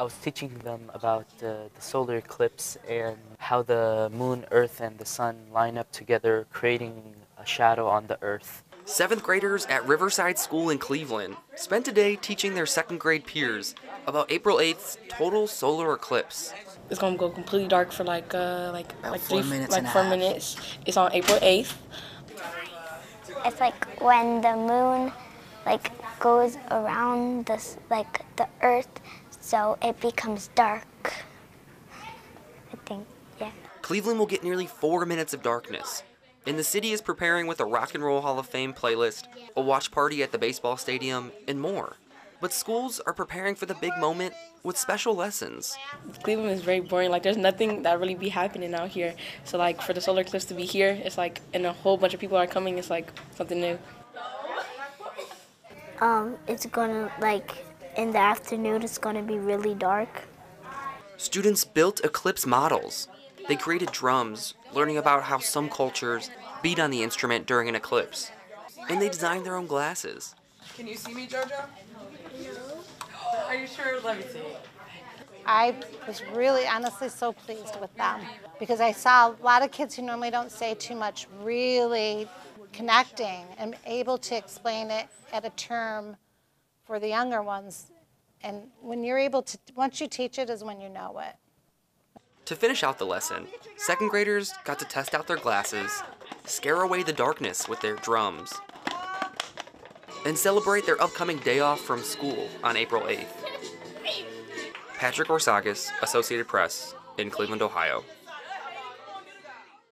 I was teaching them about uh, the solar eclipse and how the moon, earth, and the sun line up together, creating a shadow on the earth. Seventh graders at Riverside School in Cleveland spent a day teaching their second grade peers about April 8th's total solar eclipse. It's gonna go completely dark for like uh like About like four three minutes like and a four half. minutes. It's on April eighth. It's like when the moon like goes around this like the earth so it becomes dark. I think, yeah. Cleveland will get nearly four minutes of darkness. And the city is preparing with a Rock and Roll Hall of Fame playlist, a watch party at the baseball stadium, and more. But schools are preparing for the big moment with special lessons. Cleveland is very boring. Like there's nothing that really be happening out here. So like for the solar eclipse to be here, it's like and a whole bunch of people are coming. It's like something new. Um, it's gonna like in the afternoon it's gonna be really dark. Students built eclipse models. They created drums, learning about how some cultures beat on the instrument during an eclipse. And they designed their own glasses. Can you see me, Jojo? Are you sure? Let me see. I was really honestly so pleased with them because I saw a lot of kids who normally don't say too much really connecting and able to explain it at a term for the younger ones. And when you're able to, once you teach it, is when you know it. To finish out the lesson, second graders got to test out their glasses, scare away the darkness with their drums, and celebrate their upcoming day off from school on April 8th. Patrick Orsagos, Associated Press, in Cleveland, Ohio.